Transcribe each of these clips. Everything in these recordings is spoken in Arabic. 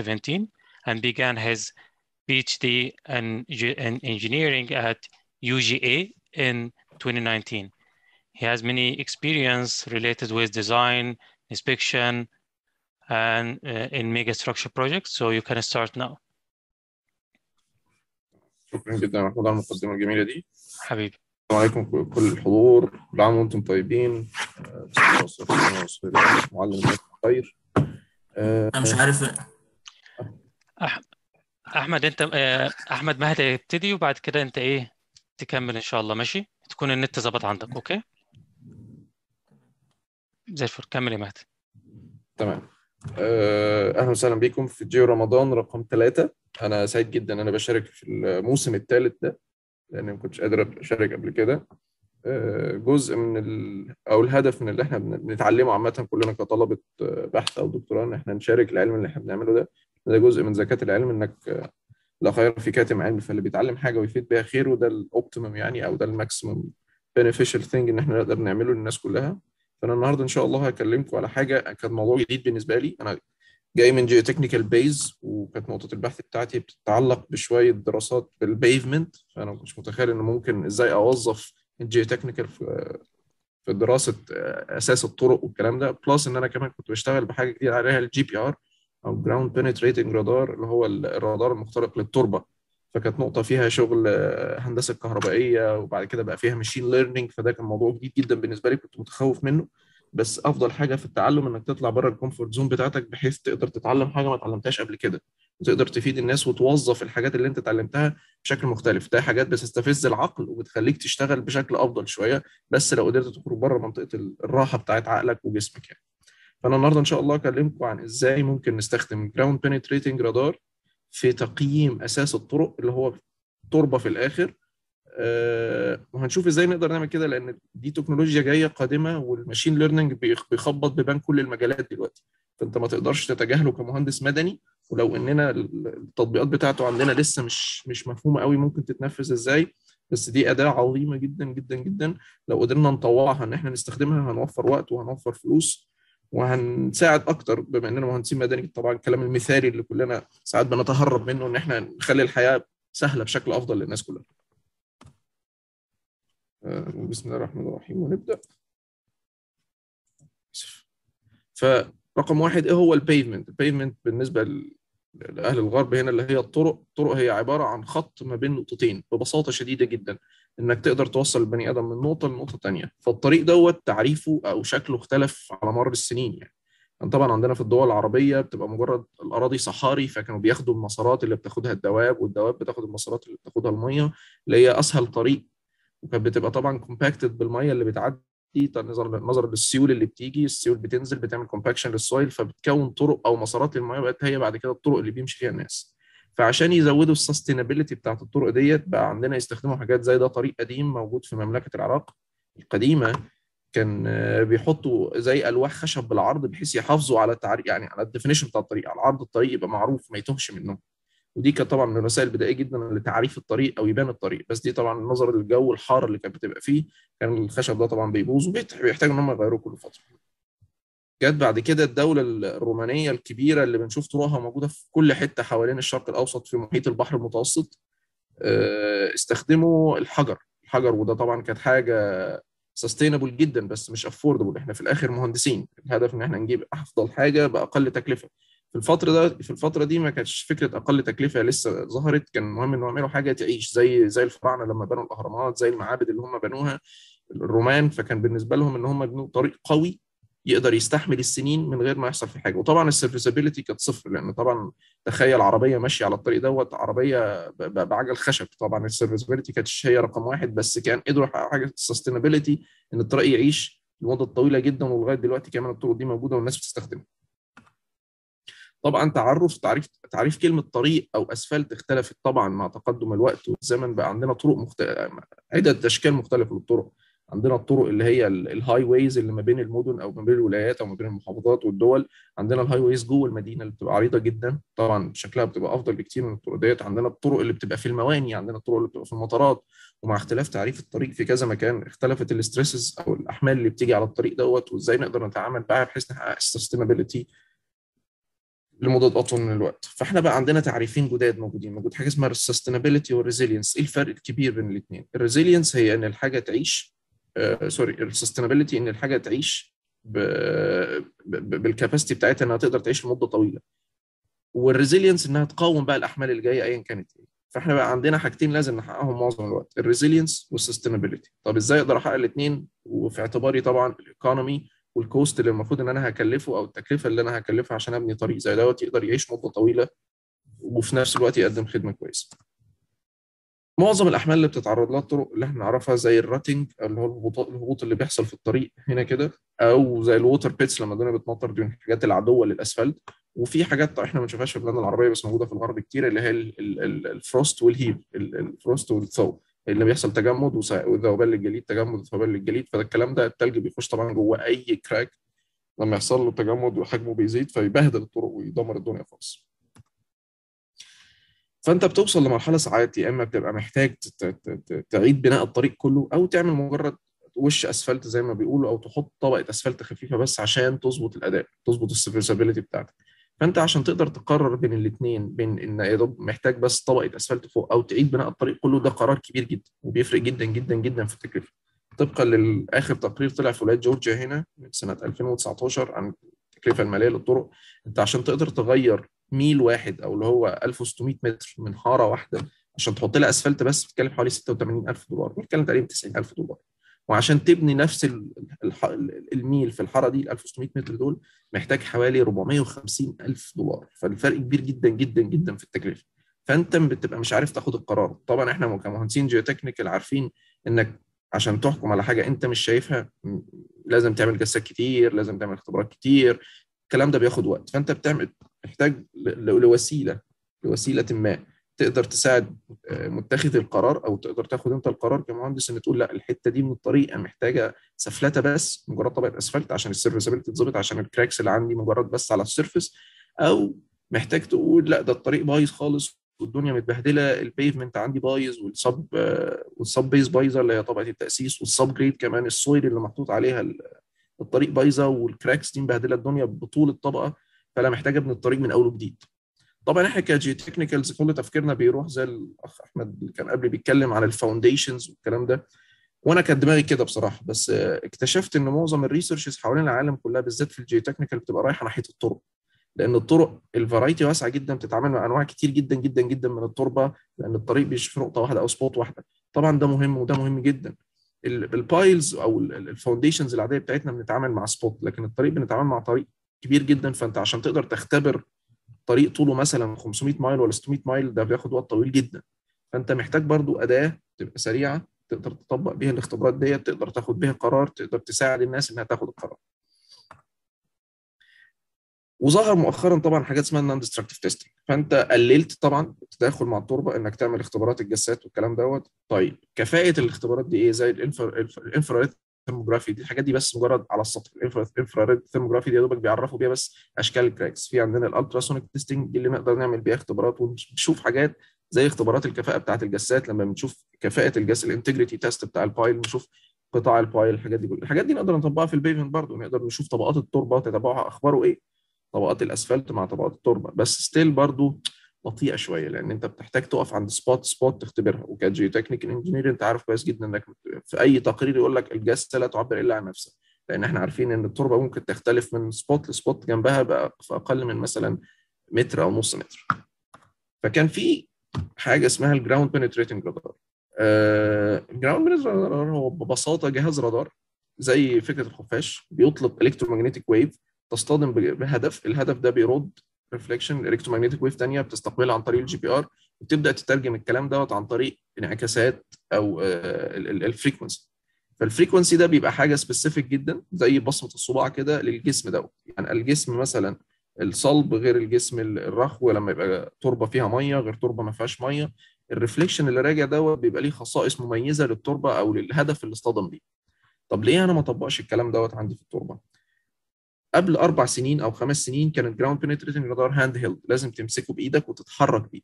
2017 and began his PhD in, in engineering at UGA in 2019. He has many experience related with design, inspection, and uh, in mega structure projects. So you can start now. شكرا جدا محمود على المقدمة الجميلة دي حبيبي السلام عليكم كل الحضور كل عام وانتم طيبين آه، بسم الله والصلاة والسلام على رسول الله معلم الناس الخير آه، انا مش عارف أحمد أنت آه، أحمد مهدي يبتدي وبعد كده أنت إيه تكمل إن شاء الله. ماشي؟ تكون النت ظبط عندك أوكي؟ زي الفل. كمل يا مهدي. تمام. آه، أهلا وسهلا بكم في جيو رمضان رقم ثلاثة أنا سعيد جدا إن أنا بشارك في الموسم الثالث ده لأن ما كنتش قادر أشارك قبل كده. آه، جزء من ال... أو الهدف من اللي إحنا بن- بنتعلمه عامة كلنا كطلبة بحث أو دكتوراه إن إحنا نشارك العلم اللي إحنا بنعمله ده. ده جزء من زكاة العلم إنك آه، لا خير في كاتم علم. فاللي بيتعلم حاجة ويفيد بيها خير وده ال optimum يعني أو ده ال maximum beneficial thing إن إحنا نقدر نعمله للناس كلها. فأنا النهارده إن شاء الله هكلمكم على حاجة كان موضوع جديد بالنسبة لي. أنا جاي من geotechnical base وكانت نقطة البحث بتاعتي بتتعلق بشوية دراسات بال pavement فأنا كنتش متخيل ان ممكن إزاي أوظف ال geotechnical في في دراسة أساس الطرق والكلام ده. plus إن أنا كمان كنت بشتغل بحاجة جديده عليها ال GPR أو ground penetrating radar اللي هو الرادار المخترق للتربة. فكانت نقطة فيها شغل آه، هندسة كهربائية وبعد كده بقى فيها machine learning فده كان موضوع جديد جدا بالنسبة لي كنت متخوف منه. بس أفضل حاجة في التعلم إنك تطلع بره ال comfort zone بتاعتك بحيث تقدر تتعلم حاجة ما اتعلمتهاش قبل كده. وتقدر تفيد الناس وتوظف الحاجات اللي أنت اتعلمتها بشكل مختلف. ده حاجات بتستفز العقل وبتخليك تشتغل بشكل أفضل شوية بس لو قدرت تخرج بره منطقة الراحة بتاعت عقلك وجسمك يعني. فأنا النهارده إن شاء الله أكلمكم عن إزاي ممكن نستخدم ground penetrating radar في تقييم أساس الطرق اللي هو تربة في الآخر. آه، وهنشوف إزاي نقدر نعمل كده لأن دي تكنولوجيا جاية قادمة وال machine learning بيخ- بيخبط ببان كل المجالات دلوقتي. فأنت ما تقدرش تتجاهله كمهندس مدني ولو إننا التطبيقات بتاعته عندنا لسه مش مش مفهومة قوي ممكن تتنفذ إزاي. بس دي أداة عظيمة جدا جدا جدا. لو قدرنا نطوعها إن إحنا نستخدمها هنوفر وقت وهنوفر فلوس. وهنساعد أكتر بما إننا مهندسين مدني طبعا الكلام المثالي اللي كلنا ساعات بنتهرب منه إن إحنا نخلي الحياة سهلة بشكل أفضل للناس كلها. آه، بسم الله الرحمن الرحيم ونبدأ. فرقم واحد إيه هو ال pavement؟ ال pavement بالنسبة لأهل الغرب هنا اللي هي الطرق، الطرق هي عبارة عن خط ما بين نقطتين ببساطة شديدة جدا إنك تقدر توصل البني آدم من نقطة لنقطة ثانية، فالطريق دوت تعريفه أو شكله اختلف على مر السنين يعني. يعني طبعا عندنا في الدول العربية بتبقى مجرد الأراضي صحاري فكانوا بياخدوا المسارات اللي بتاخدها الدواب والدواب بتاخد المسارات اللي بتاخدها المية اللي هي أسهل طريق. وكانت بتبقى طبعا compacted بالمية اللي بتعدي نظرا نظرا للسيول اللي بتيجي. السيول بتنزل بتعمل compaction لل soil فبتكون طرق أو مسارات للمية بقت هي بعد كده الطرق اللي بيمشي فيها الناس. فعشان يزودوا ال sustainability بتاعت الطرق ديت بقى عندنا يستخدموا حاجات زي ده طريق قديم موجود في مملكة العراق القديمة. كان آه، بيحطوا زي ألواح خشب بالعرض بحيث يحافظوا على التعريف يعني على ال definition بتاع الطريق على عرض الطريق يبقى معروف ما يتوهش منه. ودي كانت طبعا من الوسائل البدائية جدا لتعريف الطريق أو يبان الطريق. بس دي طبعا نظرا للجو الحار اللي كانت بتبقى فيه. كان الخشب ده طبعا بيبوظ وبيحتاجوا إن هم يغيروه كل فترة. جت بعد كده الدولة الرومانية الكبيرة اللي بنشوف طرقها موجودة في كل حتة حوالين الشرق الأوسط في محيط البحر المتوسط آه، استخدموا الحجر. الحجر وده طبعا كانت حاجة sustainable جدا بس مش affordable إحنا في الآخر مهندسين. الهدف إن إحنا نجيب أفضل حاجة بأقل تكلفة. في الفترة ده في الفترة دي ما كانتش فكرة أقل تكلفة لسه ظهرت. كان مهم إنه يعملوا حاجة تعيش زي زي الفراعنة لما بنوا الأهرامات زي المعابد اللي هم بنوها الرومان. فكان بالنسبة لهم إن هم يبنوا طريق قوي يقدر يستحمل السنين من غير ما يحصل فيه حاجة. وطبعا ال serviceability كانت صفر لأن طبعا تخيل عربية ماشية على الطريق دوت عربية بعجل خشب. طبعا ال serviceability كانتش هي رقم واحد بس كان قدروا يحققوا حاجة ال sustainability إن الطريق يعيش لمدة طويلة جدا ولغاية دلوقتي كمان الطرق دي موجودة والناس بتستخدمها. طبعا تعرف تعريف تعريف كلمة طريق أو أسفلت اختلفت طبعا مع تقدم الوقت والزمن بقى عندنا طرق مختلفه عدة أشكال مختلفة للطرق. عندنا الطرق اللي هي ال highways اللي ما بين المدن أو ما بين الولايات أو ما بين المحافظات والدول. عندنا ال highways جوه المدينة اللي بتبقى عريضة جدا. طبعا شكلها بتبقى أفضل بكتير من الطرق ديت. عندنا الطرق اللي بتبقى في المواني عندنا الطرق اللي بتبقى في المطارات. ومع اختلاف تعريف الطريق في كذا مكان اختلفت ال stresses أو الأحمال اللي بتيجي على الطريق دوت وإزاي نقدر نتعامل معاها بحيث نحقق ال sustainability لمدة أطول من الوقت. فإحنا بقى عندنا تعريفين جداد موجودين. موجود حاجة اسمها ال sustainability وال resilience إيه الفرق الكبير بين الاثنين ال resilience هي إن الحاجة تعيش sorry ال sustainability إن الحاجة تعيش. بال capacity بتاعتها إنها تقدر تعيش لمدة طويلة وال resilience إنها تقاوم بقى الأحمال اللي جاية ايا كانت إيه فإحنا بقى عندنا حاجتين لازم نحققهم معظم الوقت ال resilience وال sustainability طب إزاي أقدر أحقق الاثنين وفي اعتباري طبعا ال economy وال cost اللي المفروض إن أنا هكلفه أو التكلفة اللي أنا هكلفها عشان أبني طريق زي دوت يقدر يعيش مدة طويلة وفي نفس الوقت يقدم خدمة كويسة. معظم الأحمال اللي بتتعرض لها الطرق اللي إحنا نعرفها زي ال rutting اللي هو الهبوط اللي بيحصل في الطريق هنا كده أو زي ال water pits لما الدنيا بتمطر دي من الحاجات العدوة للأسفلت. وفي حاجات إحنا ما بنشوفهاش في بلادنا العربية بس موجودة في الغرب كتير اللي هي الفروست والهيف الفروست والثو اللي بيحصل تجمد وذوبان للجليد تجمد وذوبان للجليد. فده الكلام ده التلج بيخش طبعا جوه أي crack لما يحصل له تجمد وحجمه بيزيد فيبهدل الطرق ويدمر الدنيا خالص. فأنت بتوصل لمرحلة ساعات يا إما بتبقى محتاج تعيد بناء الطريق كله أو تعمل مجرد وش أسفلت زي ما بيقولوا أو تحط طبقة أسفلت خفيفة بس عشان تظبط الأداء تظبط السيرفيسابيلتي بتاعتك. فأنت عشان تقدر تقرر بين الاثنين بين إن يا دوب محتاج بس طبقة أسفلت فوق أو تعيد بناء الطريق كله ده قرار كبير جدا وبيفرق جدا جدا جدا في التكلفة. طبقا لاخر تقرير طلع في ولاية جورجيا هنا من سنه 2019 عن التكلفة المالية للطرق. أنت عشان تقدر تغير ميل واحد أو اللي هو 1600 متر من حارة واحدة عشان تحط لها أسفلت بس بتتكلم حوالي 86000 دولار. بنتكلم تقريبا 90000 دولار. وعشان تبني نفس الميل في الحارة دي ال 1600 متر دول محتاج حوالي 450 ألف دولار. فالفرق كبير جدا جدا جدا في التكلفة. فأنت بتبقى مش عارف تاخد القرار. طبعا إحنا كمهندسين geotechnical عارفين إنك عشان تحكم على حاجة أنت مش شايفها لازم تعمل جسات كتير لازم تعمل اختبارات كتير الكلام ده بياخد وقت. فأنت بتعمل محتاج لوسيلة لوسيلة ما. تقدر تساعد متخذ القرار أو تقدر تاخد أنت القرار كمهندس إن تقول لا الحتة دي من الطريق محتاجة سفلتة بس مجرد طبقة أسفلت عشان ال serviceability تتظبط عشان ال cracks اللي عندي مجرد بس على ال surface. أو محتاج تقول لا ده الطريق بايظ خالص والدنيا متبهدلة ال pavement عندي بايظ وال sub وال subbase بايظة اللي هي طبقة التأسيس وال subgrade كمان ال soil اللي محطوط عليها الطريق بايظة وال cracks دي مبهدله الدنيا بطول الطبقة فانا محتاج ابني الطريق من أول وجديد. طبعا إحنا ك geotechnicals كل تفكيرنا بيروح زي الأخ أحمد اللي كان قبل بيتكلم عن ال foundations والكلام ده. وأنا كانت دماغي كده بصراحة بس اكتشفت إن معظم ال researches حوالين العالم كلها بالذات في ال geotechnical بتبقى رايحة ناحية الطرق. لأن الطرق ال variety واسعة جدا بتتعامل مع أنواع كتير جدا جدا جدا من التربة لأن الطريق بيمشي في نقطة واحدة أو spot واحدة. طبعا ده مهم وده مهم جدا. ال piles أو ال foundations العادية بتاعتنا بنتعامل مع spot لكن الطريق بنتعامل مع طريق كبير جدا فأنت عشان تقدر تختبر طريق طوله مثلا 500 mile ولا 600 mile ده بياخد وقت طويل جدا. فأنت محتاج برضو أداة تبقى سريعة تقدر تطبق بيها الاختبارات ديت تقدر تاخد بيها قرار تقدر تساعد الناس إنها تاخد القرار. وظهر مؤخرا طبعا حاجات اسمها non-destructive testing فأنت قللت طبعا التداخل مع التربة إنك تعمل اختبارات الجسات والكلام دوت. طيب كفاءة الاختبارات دي إيه؟ زي ال infrared thermography دي الحاجات دي بس مجرد على السطح. ال infrared thermography دي يا دوبك بيعرفوا بيها بس أشكال ال cracks. في عندنا ال ultrasonic testing دي اللي نقدر نعمل بيها اختبارات ونشوف حاجات زي اختبارات الكفاءة بتاعة الجسات لما بنشوف كفاءة الجس ال integrity test بتاع ال pile نشوف قطاع ال pile الحاجات دي كلها. الحاجات دي نقدر نطبقها في ال pavement برضه. نقدر نشوف طبقات التربة تتابعها أخباره إيه. طبقات الأسفلت مع طبقات التربة. بس still برضه بطيئة شوية لأن أنت بتحتاج تقف عند spot spot تختبرها. وك geotechnical engineer أنت عارف كويس جدا إنك في أي تقرير يقول لك الجسه لا تعبر إلا عن نفسها. لأن إحنا عارفين إن التربة ممكن تختلف من spot ل spot جنبها بقى في أقل من مثلا متر أو نص متر. فكان في حاجة اسمها ال ground penetrating radar ال ground penetrating radar هو ببساطة جهاز رادار زي فكرة الخفاش بيطلق electromagnetic wave تصطدم بهدف الهدف ده بيرد reflection electromagnetic wave ثانية بتستقبلها عن طريق ال GPR وتبدا تترجم الكلام دوت عن طريق انعكاسات أو ال frequency فال frequency ده بيبقى حاجة specific جدا زي بصمة الصباع كده للجسم دوت. يعني الجسم مثلا الصلب غير الجسم الرخو لما يبقى تربة فيها مية غير تربة ما فيهاش مية. ال reflection اللي راجع دوت بيبقى ليه خصائص مميزة للتربة أو للهدف اللي اصطدم بيه. طب ليه أنا ما أطبقش الكلام دوت عندي في التربة؟ قبل أربع سنين أو خمس سنين كان ال ground penetrating radar handheld لازم تمسكه بإيدك وتتحرك بيه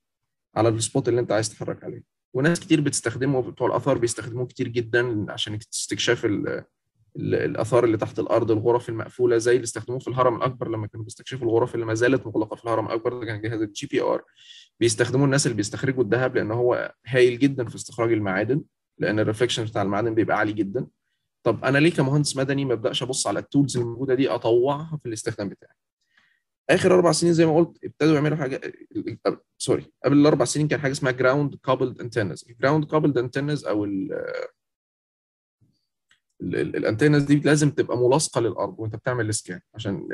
على ال spot اللي أنت عايز تتحرك عليه. وناس كتير بتستخدمه بتوع الآثار بيستخدموه كتير جدا عشان استكشاف الآثار اللي تحت الأرض الغرف المقفولة زي اللي استخدموه في الهرم الأكبر لما كانوا بيستكشفوا الغرف اللي ما زالت مغلقة في الهرم الأكبر ده كان جهاز ال GPR بيستخدموه الناس اللي بيستخرجوا الذهب لأن هو هايل جدا في استخراج المعادن لأن ال reflection بتاع المعادن بيبقى عالي جدا. طب أنا ليه كمهندس مدني ما أبدأش أبص على ال tools الموجودة دي أطوعها في الاستخدام بتاعي؟ آخر أربع سنين زي ما قلت ابتدوا يعملوا حاجة sorry قبل الأربع سنين كان حاجة اسمها ground coupled antennas ال ground coupled antennas أو ال antennas دي لازم تبقى ملاصقه للأرض وأنت بتعمل ال scan عشان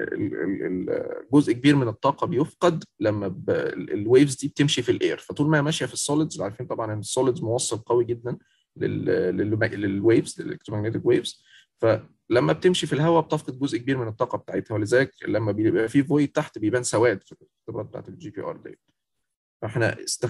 جزء كبير من الطاقة بيفقد لما ال waves دي بتمشي في ال air فطول ما هي ماشية في ال solids عارفين طبعا إن ال solids موصل قوي جدا. لل waves لل electromagnetic waves فلما بتمشي في الهواء بتفقد جزء كبير من الطاقة بتاعتها. ولذلك لما بيبقى في void تحت بيبان سواد في الاختبارات بتاعت ال GPR دي. فاحنا است...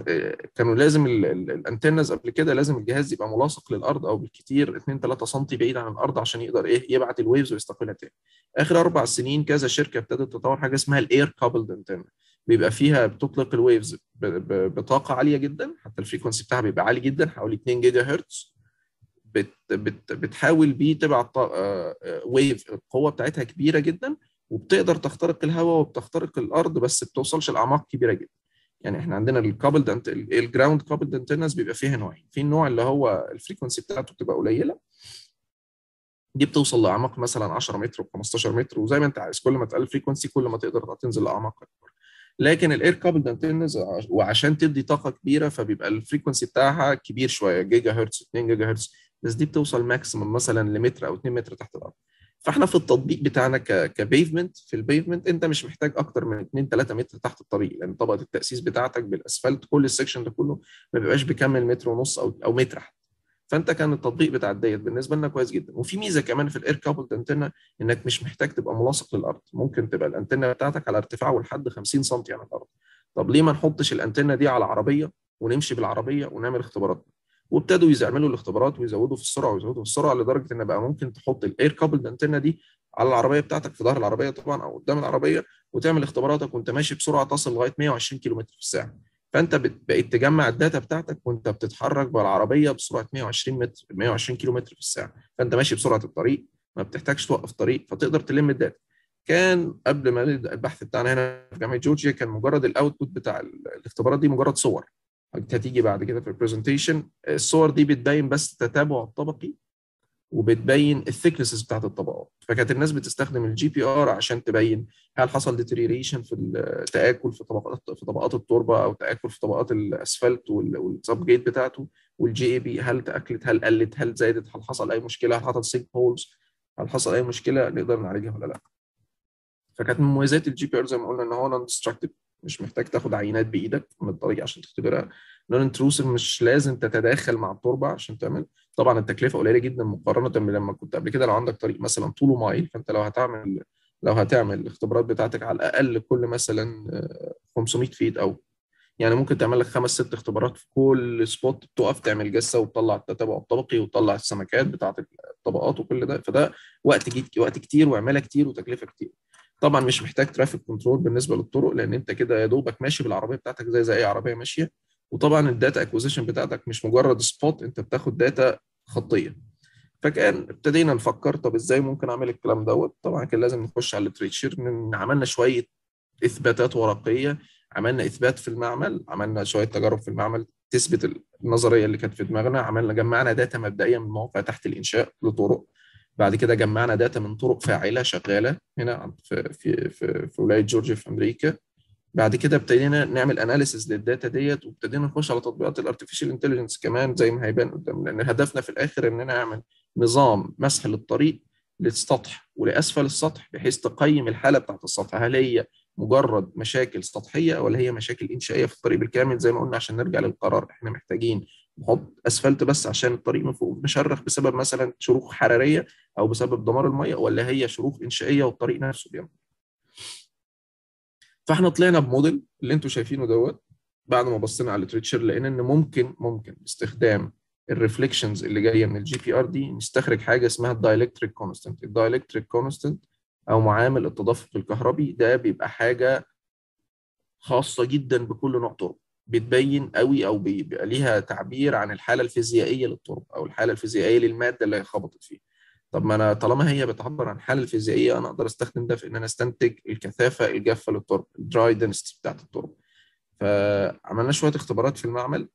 كانوا لازم ال antennas قبل كده لازم الجهاز يبقى ملاصق للأرض أو بالكثير 2 3 سم بعيد عن الأرض عشان يقدر إيه يبعت ال waves ويستقبلها تاني. آخر أربع سنين كذا شركة ابتدت تطور حاجة اسمها ال air coupled antenna بيبقى فيها بتطلق ال waves. بطاقة عالية جدا حتى ال frequency بتاعها بيبقى عالي جدا حوالي 2 جيجا هرتز بت... بت... بتحاول بيه تبعت wave القوة بتاعتها كبيرة جدا وبتقدر تخترق الهواء وبتخترق الأرض بس بتوصلش لأعماق كبيرة جدا. يعني إحنا عندنا ال coupled ال ground coupled antennas بيبقى فيها نوعين في النوع اللي هو ال frequency بتاعته بتبقى قليلة دي بتوصل لأعماق مثلا 10 متر و15 متر وزي ما انت عايز كل ما تقل ال frequency كل ما تقدر تنزل لأعماق أكبر لكن ال air coupled antennas وعشان تدي طاقة كبيرة فبيبقى ال frequency بتاعها كبير شوية جيجا هرتز 2 جيجا هرتز بس دي بتوصل maximum مثلا لمتر أو 2 متر تحت الأرض. فإحنا في التطبيق بتاعنا ك pavement في ال pavement أنت مش محتاج أكتر من 2 3 متر تحت الطريق لأن طبقة التأسيس بتاعتك بالأسفلت كل ال section ده كله ما بيبقاش بيكمل متر ونص أو أو متر حتى. فانت كان التطبيق بتاع ديت بالنسبة لنا كويس جدا. وفي ميزة كمان في ال air coupled antenna إنك مش محتاج تبقى ملاصق للأرض. ممكن تبقى الأنتنة بتاعتك على ارتفاع لحد 50 سم عن الأرض. طب ليه ما نحطش الأنتنة دي على عربيه ونمشي بالعربية ونعمل اختبارات وابتدوا يعملوا الاختبارات ويزودوا في السرعة ويزودوا في السرعة لدرجة إن بقى ممكن تحط ال air coupled antenna دي على العربية بتاعتك في ظهر العربية طبعا أو قدام العربية وتعمل اختباراتك وأنت ماشي بسرعة تصل لغاية 120 كيلو متر في الساعة. فانت بقيت تجمع ال data بتاعتك وانت بتتحرك بالعربية بسرعة 120 متر 120 كيلو متر في الساعة. فانت ماشي بسرعة الطريق ما بتحتاجش توقف طريق فتقدر تلم ال data. كان قبل ما البحث بتاعنا هنا في جامعة جورجيا كان مجرد ال output بتاع الاختبارات دي مجرد صور. هتيجي بعد كده في ال presentation الصور دي بتبين بس التتابع الطبقي وبتبين ال thicknesses بتاعت الطبقات. فكانت الناس بتستخدم ال GPR عشان تبين هل حصل deterioration في التاكل في طبقات في طبقات التربة أو تآكل في طبقات الأسفلت وال subgrade بتاعته وال GAB هل تآكلت؟ هل قلت؟ هل زادت؟ هل حصل أي مشكلة؟ هل حصل sinkholes هل حصل أي مشكلة؟ نقدر نعالجها ولا لأ؟ فكانت من مميزات ال GPR زي ما قلنا إن هو non destructive مش محتاج تاخد عينات بإيدك من الطريق عشان تختبرها. non intrusive مش لازم تتداخل مع التربة عشان تعمل. طبعا التكلفة قليلة جدا مقارنة بلما كنت قبل كده لو عندك طريق مثلا طوله mile فأنت لو هتعمل لو هتعمل الاختبارات بتاعتك على الأقل كل مثلا 500 feet أو يعني ممكن تعمل لك خمس ست اختبارات في كل spot تقف تعمل جسه وتطلع التتابع الطبقي وتطلع السمكات بتاعت الطبقات وكل ده فده وقت وقت كتير وعمالة كتير وتكلفة كتير. طبعا مش محتاج traffic control بالنسبة للطرق لأن أنت كده يا دوبك ماشي بالعربية بتاعتك زي زي أي عربية ماشية. وطبعا ال data acquisition بتاعتك مش مجرد spot أنت بتاخد data خطية. فكان ابتدينا نفكر طب إزاي ممكن أعمل الكلام دوت؟ طبعا كان لازم نخش على ال literature عملنا شوية إثباتات ورقية عملنا إثبات في المعمل عملنا شوية تجارب في المعمل تثبت النظرية اللي كانت في دماغنا عملنا جمعنا data مبدئيه من مواقع تحت الإنشاء لطرق. بعد كده جمعنا data من طرق فاعلة شغالة هنا في في في, في ولاية جورجيا في أمريكا. بعد كده ابتدينا نعمل analysis لل data ديت وابتدينا نخش على تطبيقات ال artificial intelligence كمان زي ما هيبان قدام لأن هدفنا في الآخر اننا نعمل نظام مسح للطريق للسطح ولأسفل السطح بحيث تقيم الحالة بتاعت السطح. هل هي مجرد مشاكل سطحية ولا هي مشاكل إنشائية في الطريق بالكامل؟ زي ما قلنا عشان نرجع للقرار إحنا محتاجين نحط أسفلت بس عشان الطريق من فوق. مشرخ بسبب مثلا شروخ حرارية أو بسبب دمار المية ولا هي شروخ إنشائية والطريق نفسه بيعمل؟ فاحنا طلعنا بموديل اللي أنتم شايفينه دوت بعد ما بصينا على ال literature لقينا إن ممكن ممكن باستخدام ال reflections اللي جاية من ال GPR دي نستخرج حاجة اسمها ال dielectric constant ال dielectric constant أو معامل التدفق الكهربي ده بيبقى حاجة خاصة جدا بكل نوع تربة. بتبين قوي أو بيبقى ليها تعبير عن الحالة الفيزيائية للتربة أو الحالة الفيزيائية للمادة اللي خبطت فيها. طب ما أنا طالما هي بتعبر عن حالة الفيزيائية أنا أقدر أستخدم ده في إن أنا أستنتج الكثافة الجافة للتربة ال dry density بتاعت التربة. فعملنا شوية اختبارات في المعمل.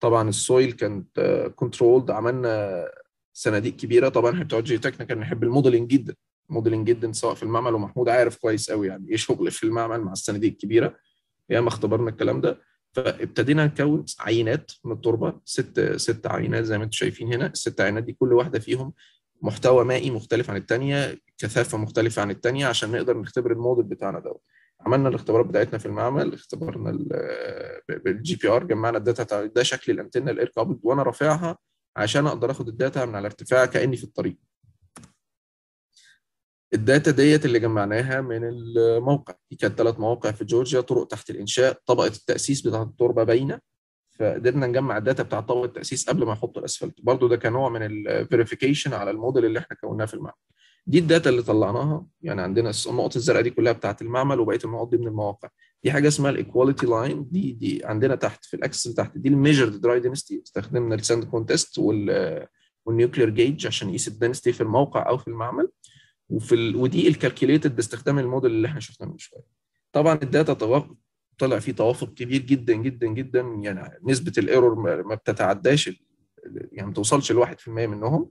طبعا ال soil كانت controlled عملنا صناديق كبيرة. طبعا إحنا بتوع geotechnical نحب ال modeling جدا. modeling جدا سواء في المعمل ومحمود عارف كويس قوي يعني إيه شغل في المعمل مع الصناديق الكبيرة. ياما اختبرنا الكلام ده. فابتدينا نكون عينات من التربة ست ست عينات زي ما أنتم شايفين هنا. الست عينات دي كل واحدة فيهم محتوى مائي مختلف عن الثانية كثافة مختلفة عن الثانية عشان نقدر نختبر الموديل بتاعنا دوت. عملنا الاختبارات بتاعتنا في المعمل اختبرنا بال GPR جمعنا ال data ده شكل الأنتنة ال air-coupled وأنا رافعها عشان أقدر آخد ال data من على ارتفاع كأني في الطريق. ال data ديت اللي جمعناها من الموقع. دي كانت ثلاث مواقع في جورجيا طرق تحت الإنشاء طبقة التأسيس بتاعة التربة باينة. فقدرنا نجمع ال data بتاع طبقة التأسيس قبل ما نحط الأسفلت. برضو ده كان نوع من ال verification على الموديل اللي إحنا كوناه في المعمل. دي ال data اللي طلعناها. يعني عندنا النقط الزرقاء دي كلها بتاعة المعمل وبقية النقط دي من المواقع. دي حاجة اسمها ال equality line دي دي عندنا تحت في ال axis تحت دي ال measured dry density استخدمنا ال sand cone test وال وال nuclear gauge عشان نقيس ال density في الموقع أو في المعمل. وفي ال... ودي ال calculated باستخدام الموديل اللي إحنا شفناه من شوية. طبعا ال data توافق طلع فيه توافق كبير جدا جدا جدا. يعني نسبة ال error ما بتتعداش يعني ما توصلش ل 1% منهم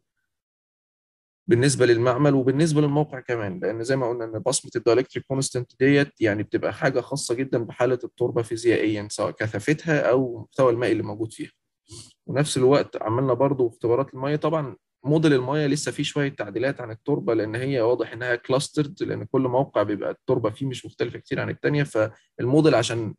بالنسبة للمعمل وبالنسبة للموقع كمان. لأن زي ما قلنا إن بصمة ال dielectric constant ديت يعني بتبقى حاجة خاصة جدا بحالة التربة فيزيائيا سواء كثافتها أو محتوى الماء اللي موجود فيها. ونفس الوقت عملنا برضو اختبارات المية. طبعا موديل الميه لسه فيه شوية تعديلات عن التربة لأن هي واضح إنها clustered لأن كل موقع بيبقى التربة فيه مش مختلفة كتير عن الثانية فالموديل عشان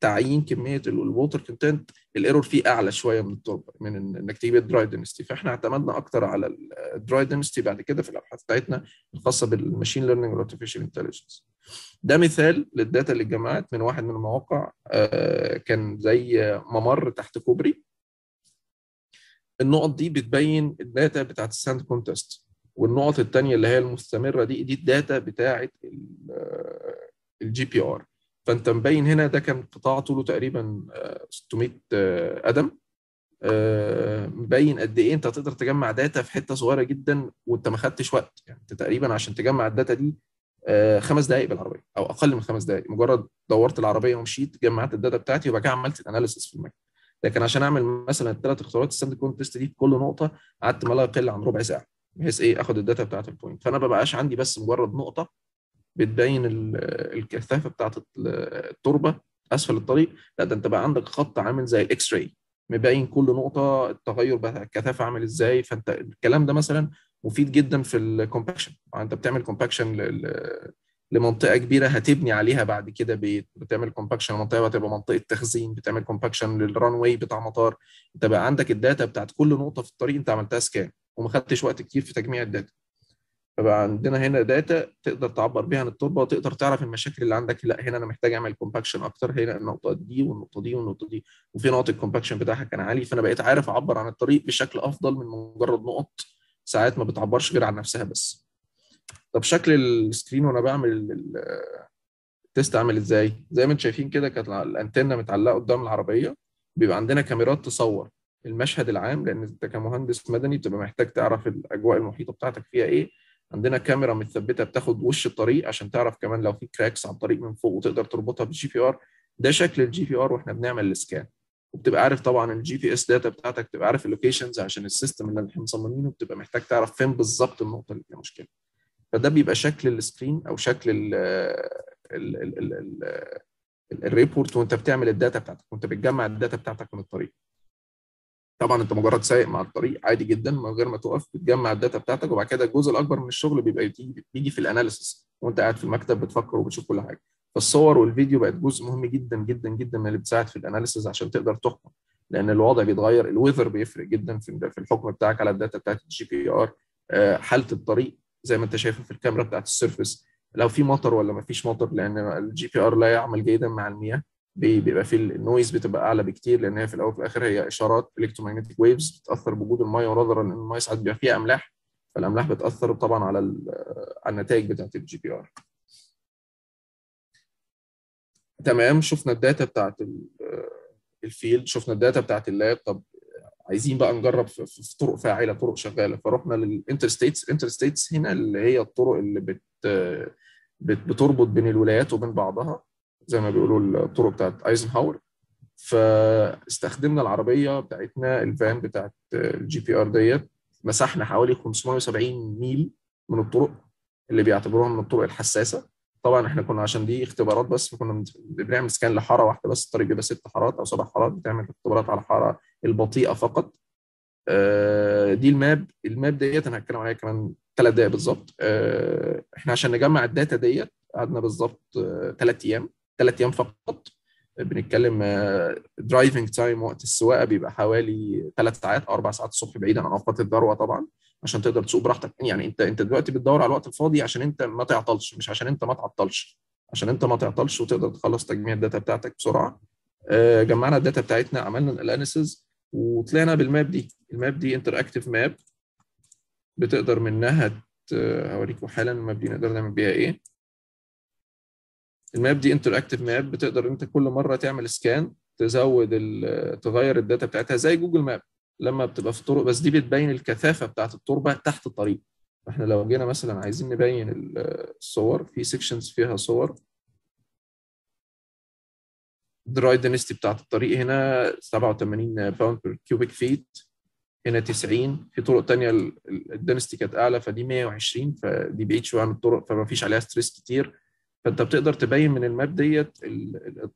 تعيين كمية ال water content ال error فيه أعلى شوية من التربة من إنك تجيب ال dry density فإحنا اعتمدنا أكتر على ال dry density بعد كده في الأبحاث بتاعتنا الخاصة بال machine learning وال artificial intelligence ده مثال لل data اللي اتجمعت من واحد من المواقع كان زي ممر تحت كوبري. النقط دي بتبين ال data بتاعت ال sand cone test والنقط الثانية اللي هي المستمرة دي دي ال data بتاعت ال GPR فانت مبين هنا ده كان قطاع طوله تقريبا 600 قدم مبين قد إيه أنت تقدر تجمع data في حتة صغيرة جدا وأنت ما خدتش وقت. يعني أنت تقريبا عشان تجمع ال data دي خمس دقائق بالعربية أو أقل من خمس دقائق مجرد دورت العربية ومشيت جمعت ال data بتاعتي وبعد كده عملت ال analysis في المكتب لكن عشان أعمل مثلا الثلاث اختبارات ال sand cone test دي في كل نقطة قعدت ما لا يقل عن ربع ساعة بحيث إيه آخد ال data بتاعت ال point فأنا ما بقاش عندي بس مجرد نقطة بتبين الكثافة بتاعت التربة أسفل الطريق. لا ده أنت بقى عندك خط عامل زي ال X-ray مبين كل نقطة التغير بتاع الكثافة عامل إزاي. فأنت الكلام ده مثلا مفيد جدا في ال compaction أنت بتعمل compaction لمنطقة كبيرة هتبني عليها بعد كده بيت. بتعمل compaction لمنطقه هتبقى منطقة تخزين. بتعمل compaction لل runway بتاع مطار. انت بقى عندك ال data بتاعت كل نقطة في الطريق انت عملتها scan وما خدتش وقت كتير في تجميع ال data. فبقى عندنا هنا data تقدر تعبر بيها عن التربة وتقدر تعرف المشاكل اللي عندك. لا هنا أنا محتاج أعمل compaction أكتر. هنا النقطة دي والنقطة دي والنقطة دي. وفي نقطه ال compaction بتاعها كان عالي. فأنا بقيت عارف أعبر عن الطريق بشكل أفضل من مجرد نقط. ساعات ما بتعبرش غير عن نفسها بس. طب شكل ال screen وأنا بعمل ال test عامل إزاي؟ زي ما أنتم شايفين كده كانت الانتنة متعلقة قدام العربية بيبقى عندنا كاميرات تصور المشهد العام لأن انت كمهندس مدني بتبقى محتاج تعرف الأجواء المحيطة بتاعتك فيها إيه. عندنا كاميرا متثبتة بتاخد وش الطريق عشان تعرف كمان لو في cracks على الطريق من فوق وتقدر تربطها بال GPR ده شكل ال GPR وإحنا بنعمل ال scan وبتبقى عارف طبعا ال GPS data بتاعتك بتبقى عارف ال locations عشان ال system اللي إحنا مصممينه بتبقى محتاج تعرف فين بالظبط النقطة اللي فيها مشكلة. فده بيبقى شكل ال screen أو شكل ال ال ال ال ال ال report وأنت بتعمل ال data بتاعتك وأنت بتجمع ال data بتاعتك من الطريق. طبعا أنت مجرد سايق مع الطريق عادي جدا من غير ما تقف بتجمع ال data بتاعتك وبعد كده الجزء الأكبر من الشغل بيبقى بيجي في ال analysis وأنت قاعد في المكتب بتفكر وبتشوف كل حاجة. فالصور والفيديو بقت جزء مهم جدا جدا جدا من اللي بتساعد في ال analysis عشان تقدر تحكم لأن الوضع بيتغير ال weather بيفرق جدا في في الحكم بتاعك على ال data بتاعت ال GPR حالة الطريق. زي ما انت شايفه في الكاميرا بتاعت ال surface لو في مطر ولا ما فيش مطر لأن ال GPR لا يعمل جيدا مع المياه بيبقى في ال noise بتبقى أعلى بكتير لأن هي في الأول وفي الآخر هي إشارات electromagnetic waves بتأثر بوجود الميه ونظرا إن الميه ساعات بيبقى فيها أملاح. فالأملاح بتأثر طبعا على على النتائج بتاعت ال GPR تمام شفنا ال data بتاعت ال field شفنا ال data بتاعت ال lab. طب عايزين بقى نجرب في, طرق فاعلة طرق شغالة. فرحنا لل interstates. ال interstates هنا اللي هي الطرق اللي بت بتربط بين الولايات وبين بعضها زي ما بيقولوا الطرق بتاعت أيزنهاور. فاستخدمنا العربية بتاعتنا الفان بتاعت ال GPR ديت مسحنا حوالي 570 ميل من الطرق اللي بيعتبروها من الطرق الحساسة. طبعا إحنا كنا عشان دي اختبارات بس فكنا بنعمل scan لحارة واحدة بس الطريق بيبقى ست حارات أو سبع حارات بتعمل اختبارات على الحاره البطيئة فقط. دي ال map ال map ديت أنا هتكلم عليها كمان ثلاث دقائق بالظبط. إحنا عشان نجمع ال data ديت قعدنا بالظبط ثلاث أيام ثلاث أيام فقط. بنتكلم driving time وقت السواقة بيبقى حوالي ثلاث ساعات أو أربع ساعات الصبح بعيدا عن أوقات الذروة طبعا عشان تقدر تسوق براحتك. يعني أنت أنت دلوقتي بتدور على الوقت الفاضي عشان أنت ما تعطلش مش عشان أنت ما تعطلش. عشان أنت ما تعطلش وتقدر تخلص تجميع ال data بتاعتك بسرعة. جمعنا ال data بتاعتنا عملنا ال analysis وطلعنا بال map دي. ال map دي interactive map بتقدر منها هوريكم حالا ال map دي نقدر نعمل بيها إيه. ال map دي interactive map بتقدر أنت كل مرة تعمل scan تزود تغير ال data بتاعتها زي Google Map. لما بتبقى في الطرق بس دي بتبين الكثافة بتاعت التربه تحت الطريق. فإحنا لو جينا مثلا عايزين نبين الصور في sections فيها صور. dry density بتاعت الطريق هنا 87 pound per cubic feet هنا 90 في طرق تانية ال density كانت أعلى فدي 120 فدي بعيد شوية عن الطرق فما فيش عليها stress كتير. فأنت بتقدر تبين من ال map ديت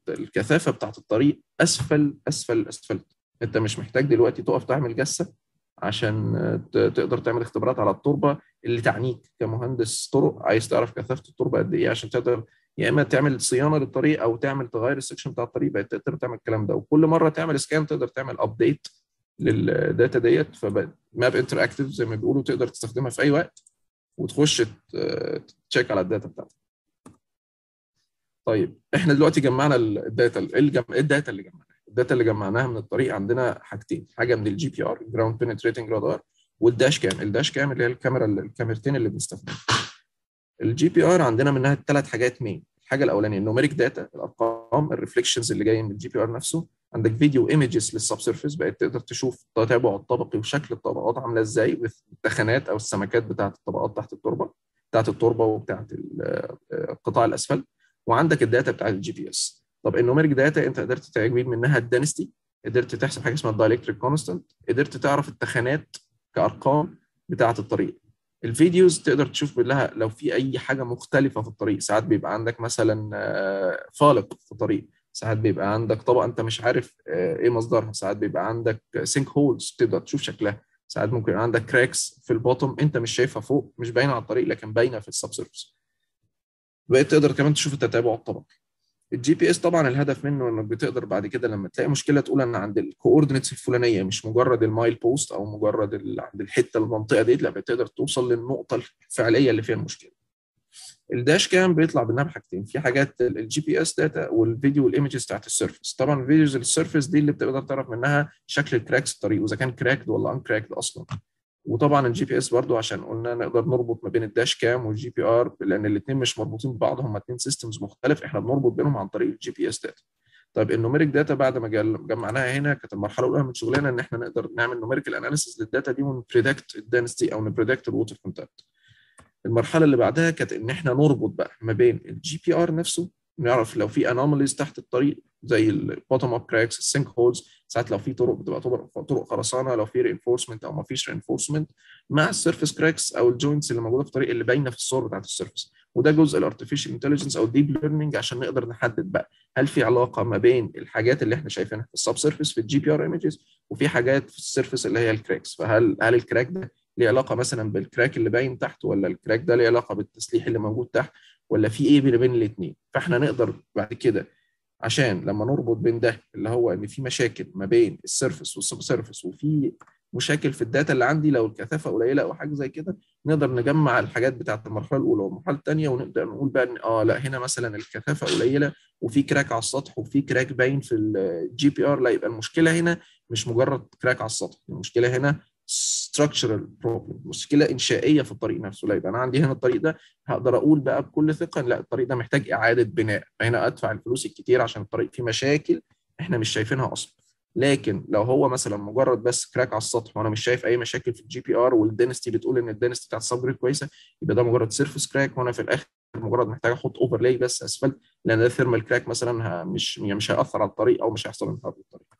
الكثافة بتاعت الطريق أسفل أسفل اسفل أنت مش محتاج دلوقتي تقف تعمل جسه عشان تقدر تعمل اختبارات على التربة اللي تعنيك كمهندس طرق. عايز تعرف كثافة التربة قد إيه عشان تقدر يا إما تعمل صيانة للطريق أو تعمل تغير ال section بتاع الطريق بقت تقدر تعمل الكلام ده وكل مرة تعمل scan تقدر تعمل update لل data ديت ف map interactive زي ما بيقولوا تقدر تستخدمها في أي وقت وتخش تشيك على ال data بتاعتك. طيب إحنا دلوقتي جمعنا ال data إيه. ال data اللي جمعناها؟ ال data اللي جمعناها من الطريق عندنا حاجتين حاجة من ال GPR ground penetrating radar وال dash cam ال dash cam اللي هي الكاميرا الكاميرتين اللي بنستخدمها ال GPR عندنا منها ثلاث حاجات مين الحاجة الأولانية ال numeric data الأرقام ال reflections اللي جاية من ال GPR نفسه عندك فيديو images لل subsurface بقت تقدر تشوف التتابع الطبقي وشكل الطبقات عاملة إزاي والتخانات أو السمكات بتاعت الطبقات تحت التربة بتاعت التربة وبتاعت القطاع الأسفل. وعندك ال data بتاعت ال GPS طب ال numeric data أنت قدرت تجيب منها ال density قدرت تحسب حاجة اسمها ال dielectric constant قدرت تعرف التخانات كأرقام بتاعة الطريق. ال videos تقدر تشوف لها لو في أي حاجة مختلفة في الطريق. ساعات بيبقى عندك مثلا فالق في الطريق. ساعات بيبقى عندك طبقه أنت مش عارف إيه مصدرها. ساعات بيبقى عندك sinkholes تقدر تشوف شكلها. ساعات ممكن يبقى عندك cracks في ال bottom أنت مش شايفها فوق مش باينة على الطريق لكن باينة في ال subsurface بقيت تقدر كمان تشوف التتابع الطبقي. ال GPS طبعا الهدف منه إنك بتقدر بعد كده لما تلاقي مشكلة تقول أنا عند ال coordinates الفلانية مش مجرد ال mile post أو مجرد عند الحتة المنطقة دي لا بتقدر توصل للنقطة الفعلية اللي فيها المشكلة. ال dash cam بيطلع منها بحاجتين في حاجات ال GPS data والفيديو وال images بتاعت ال surface طبعا ال videos ال surface دي اللي بتقدر تعرف منها شكل ال cracks الطريق وإذا كان cracked ولا uncracked أصلا. وطبعا ال GPS برضو عشان قلنا نقدر نربط ما بين ال dash cam وال GPR لأن الاثنين مش مربوطين ببعض هم اثنين systems مختلف إحنا بنربط بينهم عن طريق ال GPS data طيب ال numeric data بعد ما جمعناها هنا كانت المرحلة الأولى من شغلنا إن إحنا نقدر نعمل numerical analysis لل data دي ون predict ال density أو ن predict ال water content المرحلة اللي بعدها كانت إن إحنا نربط بقى ما بين ال GPR نفسه نعرف لو في anomalies تحت الطريق زي ال bottom-up cracks ال sinkholes ساعات لو في طرق بتبقى طرق خرسانة لو في reinforcement أو ما فيش reinforcement مع ال surface cracks أو ال joints اللي موجودة في الطريق اللي باينة في الصور بتاعت ال surface وده جزء ال artificial intelligence أو ال deep learning عشان نقدر نحدد بقى هل في علاقة ما بين الحاجات اللي إحنا شايفينها في ال subsurface في ال GPR images وفي حاجات في ال surface اللي هي ال cracks فهل هل ال crack ده ليه علاقة مثلا بال crack اللي باين تحت ولا ال crack ده ليه علاقة بالتسليح اللي موجود تحت؟ ولا في إيه بين الاثنين فإحنا نقدر بعد كده عشان لما نربط بين ده اللي هو إن في مشاكل ما بين ال surface وال subsurface وفي مشاكل في ال data اللي عندي لو الكثافة قليلة أو حاجة زي كده نقدر نجمع الحاجات بتاعت المرحلة الأولى والمرحلة الثانية ونبدا نقول بقى إن آه لأ هنا مثلا الكثافة قليلة وفي crack على السطح وفي crack باين في ال GPR لأ يبقى المشكلة هنا مش مجرد crack على السطح المشكلة هنا structural problem مشكلة إنشائية في الطريق نفسه. لا يبقى أنا عندي هنا الطريق ده هقدر أقول بقى بكل ثقة لا الطريق ده محتاج إعادة بناء. فهنا أدفع الفلوس الكتير عشان الطريق فيه مشاكل إحنا مش شايفينها أصلا. لكن لو هو مثلا مجرد بس crack على السطح وأنا مش شايف أي مشاكل في ال GPR وال density بتقول إن ال density بتاعت ال sub كويسة يبقى ده مجرد surface crack وأنا في الآخر مجرد محتاج أحط overlay بس اسفلت لأن ده thermal crack مثلا مش مش هيأثر على الطريق أو مش هيحصل انهيار للطريق.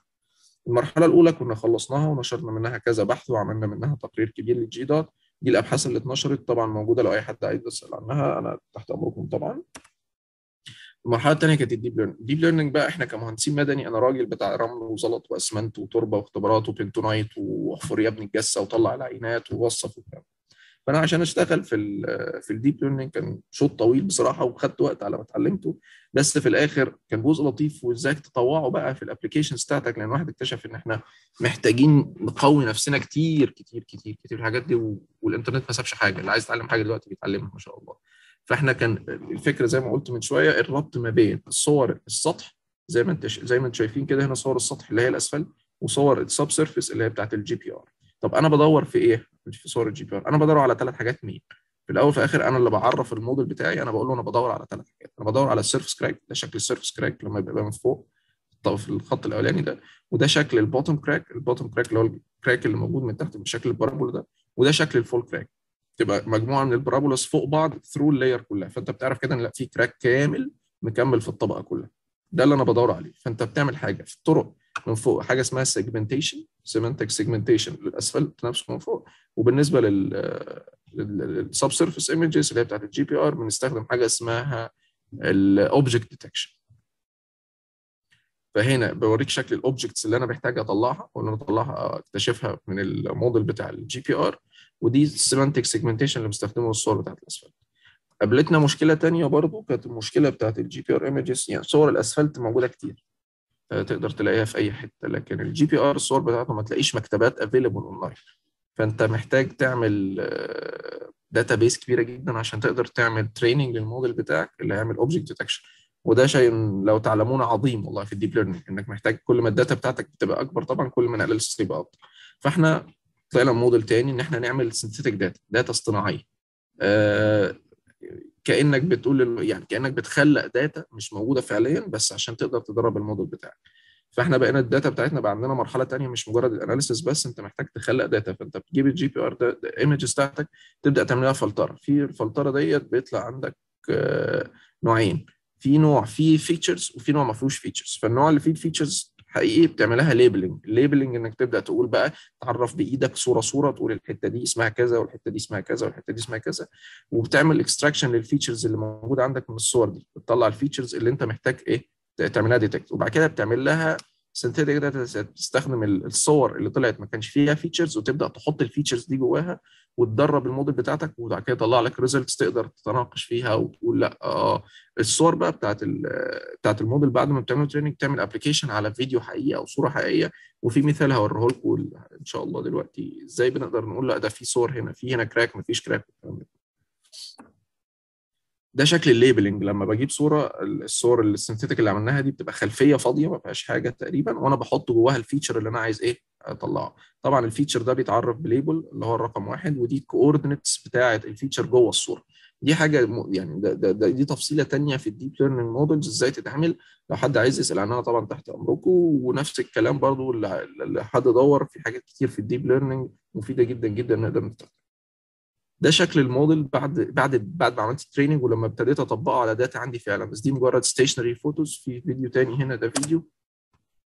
المرحلة الأولى كنا خلصناها ونشرنا منها كذا بحث وعملنا منها تقرير كبير لل GDOT. دي الأبحاث اللي اتنشرت طبعا موجودة لو أي حد عايز يسأل عنها أنا تحت أمركم طبعا. المرحلة الثانية كانت ال deep learning ال deep learning بقى إحنا كمهندسين مدني أنا راجل بتاع رمل وزلط وأسمنت وتربة واختبارات وبنتونايت واحفر يا ابني الجسة وطلع العينات ووصف والكلام فأنا عشان أشتغل في في ال deep learning كان شوط طويل بصراحة وخدت وقت على ما اتعلمته بس في الآخر كان جزء لطيف وإزاي تطوعه بقى في ال applications بتاعتك لأن الواحد اكتشف إن إحنا محتاجين نقوي نفسنا كتير كتير كتير كتير الحاجات دي والإنترنت ما سابش حاجة اللي عايز يتعلم حاجة دلوقتي بيتعلمها ما شاء الله. فإحنا كان الفكرة زي ما قلت من شوية الربط ما بين الصور السطح زي ما أنت زي ما أنتم شايفين كده هنا صور السطح اللي هي الأسفلت وصور ال sub surface اللي هي بتاعت ال GPR طب أنا بدور في إيه؟ صور ال GPR. أنا بدور على ثلاث حاجات مين؟ في الأول وفي الآخر أنا اللي بعرف الموديل بتاعي أنا بقول له أنا بدور على ثلاث حاجات. أنا بدور على ال surface crack ده شكل ال surface crack لما يبقى من فوق في الخط الأولاني ده وده شكل ال bottom crack ال bottom crack اللي هو ال crack اللي موجود من تحت بشكل ال parabola ده وده شكل ال full crack. تبقى مجموعة من ال parabolas فوق بعض through ال layer كلها. فأنت بتعرف كده إن لأ في crack كامل مكمل في الطبقة كلها. ده اللي أنا بدور عليه. فأنت بتعمل حاجة في الطرق من فوق حاجة اسمها segmentation semantic segmentation للأسفلت نفسه من فوق. وبالنسبة لل لل sub surface images اللي هي بتاعت ال GPR بنستخدم حاجة اسمها ال object detection فهنا بوريك شكل ال objects اللي أنا محتاج أطلعها واللي أنا أطلعها أكتشفها من الموديل بتاع ال GPR ودي ال semantic segmentation اللي بستخدمه الصور بتاعت الاسفلت قابلتنا مشكلة تانية برضو كانت المشكلة بتاعت ال GPR images يعني صور الأسفلت موجودة كتير. تقدر تلاقيها في أي حتة. لكن ال GPR الصور بتاعته ما تلاقيش مكتبات available online فأنت محتاج تعمل data base كبيرة جدا عشان تقدر تعمل training لل model بتاعك اللي هيعمل object detection وده شيء لو تعلمونه عظيم والله في ال deep learning إنك محتاج كل ما ال data بتاعتك بتبقى أكبر طبعا كل ما ال analysis يبقى أكتر فإحنا طلعنا موديل تاني إن إحنا نعمل synthetic data data اصطناعية. آه كأنك بتقول يعني كأنك بتخلق data مش موجودة فعليا بس عشان تقدر تدرب الموديل بتاعك. فإحنا بقينا ال data بتاعتنا بقى عندنا مرحلة تانية مش مجرد ال analysis بس أنت محتاج تخلق data فأنت بتجيب ال GPR images بتاعتك تبدأ تعمل لها فلترة. في الفلترة ديت بيطلع عندك آه نوعين. في نوع فيه features وفي نوع ما فيهوش features فالنوع اللي فيه ال features حقيقي بتعملها labeling ال labeling إنك تبدأ تقول بقى تعرف بإيدك صورة صورة تقول الحتة دي اسمها كذا والحتة دي اسمها كذا والحتة دي اسمها كذا. وبتعمل extraction لل features اللي موجوده عندك من الصور دي. بتطلع ال features اللي أنت محتاج إيه؟ تعملها detect وبعد كده بتعمل لها synthetic data تستخدم الصور اللي طلعت ما كانش فيها features وتبدأ تحط ال features دي جواها. وتدرب الموديل بتاعتك وبعد كده يطلع لك results تقدر تتناقش فيها وتقول لأ آه الصور بقى بتاعت بتاعت الموديل بعد ما بتعمل training تعمل application على فيديو حقيقي أو صورة حقيقية وفي مثال هوريه لكم إن شاء الله دلوقتي إزاي بنقدر نقول لأ ده في صور هنا في هنا crack ما فيش crack شكل ال labeling لما بجيب صورة الصور ال synthetic اللي عملناها دي بتبقى خلفية فاضية ما فيهاش حاجة تقريبا وأنا بحط جواها ال feature اللي أنا عايز إيه أطلعه. طبعا ال feature ده بيتعرف ب label اللي هو الرقم واحد ودي ال coordinates بتاعة ال feature جوه الصورة. دي حاجة يعني ده ده ده دي تفصيلة تانية في ال deep learning models إزاي تتعمل لو حد عايز يسأل عنها طبعا تحت أمركم. ونفس الكلام برضو اللي حد دور في حاجات كتير في ال deep learning مفيدة جدا جدا نقدر نستخدمها ده شكل الموديل بعد بعد بعد ما عملت training ولما ابتديت أطبقه على data عندي فعلا. بس دي مجرد stationary photos في فيديو تاني هنا ده فيديو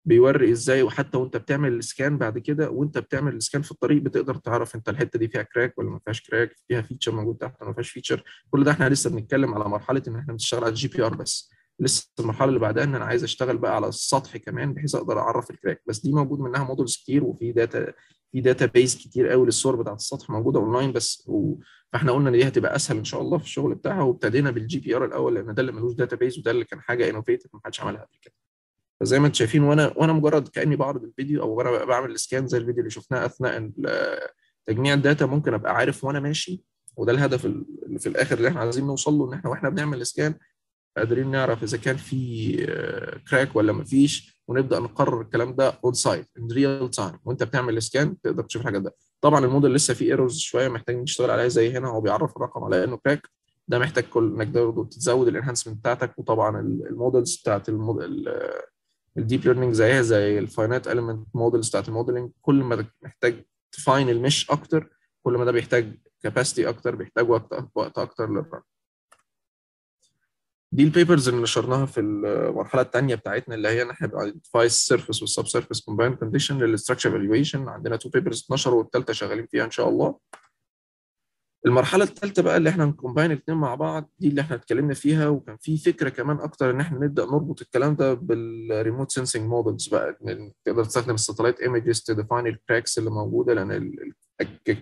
بيوري إزاي وحتى وأنت بتعمل ال scan بعد كده وأنت بتعمل ال scan في الطريق بتقدر تعرف أنت الحتة دي فيها crack ولا ما فيهاش crack فيها feature موجود تحت ولا ما فيهاش feature كل ده إحنا لسه بنتكلم على مرحلة إن إحنا بنشتغل على ال GPR بس. لسه المرحلة اللي بعدها إن أنا عايز أشتغل بقى على السطح كمان بحيث أقدر أعرف ال crack بس دي موجود منها models كتير وفي data في data base كتير قوي للصور بتاعت السطح موجودة اونلاين بس و... فإحنا قلنا إن دي هتبقى أسهل إن شاء الله في الشغل بتاعها وابتدينا بال GPR الأول لأن ده اللي ملوش data base وده اللي كان حاجة innovative ما حدش عملها قبل كده. فزي ما أنتم شايفين وأنا وأنا مجرد كأني بعرض الفيديو أو أنا بعمل scan زي الفيديو اللي شفناه أثناء تجميع ال data ممكن أبقى عارف وأنا ماشي وده الهدف في الآخر اللي إحنا عايزين نوصل له إن إحنا وإحنا بنعمل scan قادرين نعرف إذا كان في crack ولا ما فيش ونبدأ نقرر الكلام ده on site in real time وأنت بتعمل scan تقدر تشوف الحاجات ده طبعا الموديل لسه فيه errors شوية محتاج نشتغل عليها زي هنا هو بيعرف الرقم على إنه crack ده محتاج كل إنك برضه تزود ال enhancement بتاعتك وطبعا ال models بتاعت ال deep learning زيها زي ال finite element models بتاعت ال modeling كل ما محتاج ت fine ال mesh أكتر كل ما ده بيحتاج capacity أكتر بيحتاج وقت وقت أكتر لل run دي ال papers اللي نشرناها في المرحلة الثانية بتاعتنا اللي هي ان إحنا بنايدنتيفاي السيرفيس والسب سيرفيس كومباين كونديشن للستراكشر ايفالويشن عندنا two papers اتنشروا والثالثه شغالين فيها إن شاء الله. المرحلة الثالثه بقى اللي إحنا ن combine الاثنين مع بعض دي اللي إحنا اتكلمنا فيها وكان في فكرة كمان أكتر إن إحنا نبدأ نربط الكلام ده بال remote sensing models بقى. تقدر تستخدم ال satellite images ت define ال cracks اللي موجودة لأن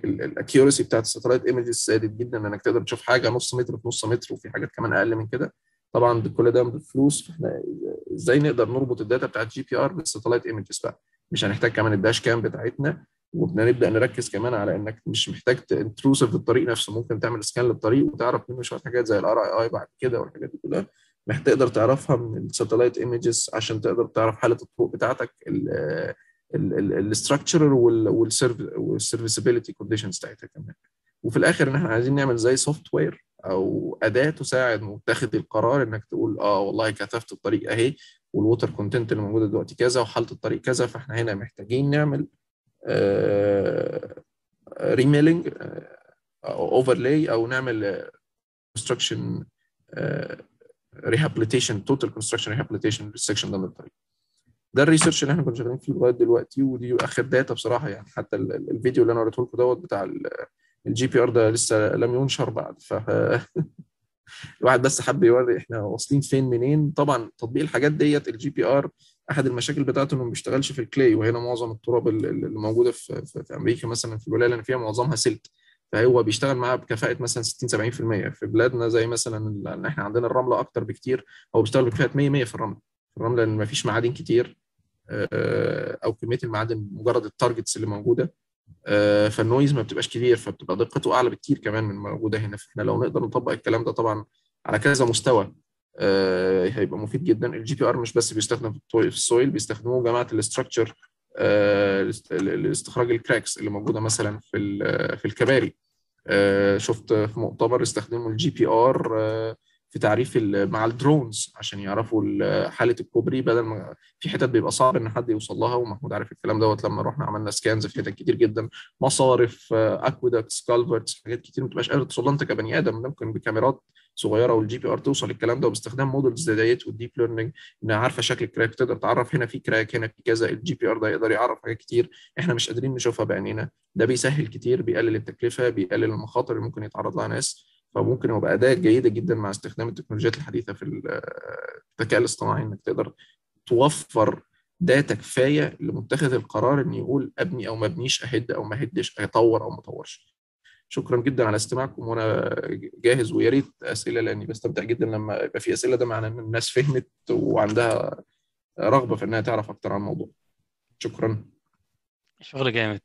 ال accuracy بتاعت ال satellite images زادت جدا انك تقدر تشوف حاجة نص متر في نص متر وفي حاجات كمان أقل من كده. طبعا كل ده بفلوس. فاحنا إزاي نقدر نربط ال data بتاعت GPR بال satellite images بقى؟ مش هنحتاج كمان ال dash cam بتاعتنا وبنبدأ نركز كمان على إنك مش محتاج intrusive في الطريق نفسه. ممكن تعمل scan للطريق وتعرف منه شوية حاجات زي ال IRI بعد كده والحاجات دي كلها. محتاج تقدر تعرفها من ال satellite images عشان تقدر تعرف حالة الطرق بتاعتك ال structure وال serviceability conditions بتاعتها كمان. وفي الآخر إن إحنا عايزين نعمل زي software أو أداة تساعد متخذ القرار إنك تقول آه والله كثافه الطريق أهي وال water content اللي موجودة دلوقتي كذا وحاله الطريق كذا فإحنا هنا محتاجين نعمل remilling أو overlay أو نعمل construction rehabilitation total construction rehabilitation لل section ده من الطريق. ده ال research اللي إحنا كنا شغالين فيه لغاية دلوقتي ودي آخر data بصراحة يعني حتى الفيديو اللي أنا وريته لكم دوت بتاع ال GPR ده لسه لم ينشر بعد ف الواحد بس حب يوري إحنا واصلين فين منين. طبعا تطبيق الحاجات ديت ال GPR أحد المشاكل بتاعته إنه ما بيشتغلش في ال clay وهنا معظم التراب اللي موجودة في, في, أمريكا مثلا في الولاية اللي أنا فيها معظمها silt. فهو بيشتغل معاها بكفاءة مثلا 60 70% في بلادنا زي مثلا إحنا عندنا الرملة أكتر بكتير هو بيشتغل بكفاءة 100 100 في الرملة. في الرملة لأن ما فيش معادن كتير أو كمية المعادن مجرد ال targets اللي موجودة. فال noise ما بتبقاش كتير فبتبقى دقته أعلى بكتير كمان من موجودة هنا. فإحنا لو نقدر نطبق الكلام ده طبعا على كذا مستوى هيبقى مفيد جدا. ال GPR مش بس بيستخدم في ال soil بيستخدموه جماعة ال structure لاستخراج ال cracks اللي موجودة مثلا في في الكباري. شفت في مؤتمر استخدموا ال GPR في تعريف مع ال drones عشان يعرفوا حالة الكوبري بدل ما في حتت بيبقى صعب إن حد يوصل لها ومحمود عارف الكلام دوت لما رحنا عملنا scans في حتت كتير جدا مصارف aqueducts culverts حاجات كتير ما بتبقاش قادر توصل أنت كبني آدم ممكن بكاميرات صغيرة وال GPR توصل للكلام ده وباستخدام models زي ديت وال deep learning انها عارفة شكل ال crack تقدر تعرف هنا في crack هنا في كذا ال GPR ده يقدر يعرف حاجات كتير. إحنا مش قادرين نشوفها بعينينا ده بيسهل كتير بيقلل التكلفة بيقلل المخاطر اللي ممكن يتعرض لها ناس. فممكن يبقى أداة جيدة جدا مع استخدام التكنولوجيات الحديثة في الذكاء الاصطناعي إنك تقدر توفر data كفاية لمتخذ القرار إن يقول أبني أو ما أبنيش أهد أو ما أهدش أطور أو ما أطورش. شكرا جدا على استماعكم وأنا جاهز ويا ريت أسئلة لأني بستمتع جدا لما يبقى في أسئلة ده معناه إن الناس فهمت وعندها رغبة في إنها تعرف أكتر عن الموضوع. شكرا. شغل جامد.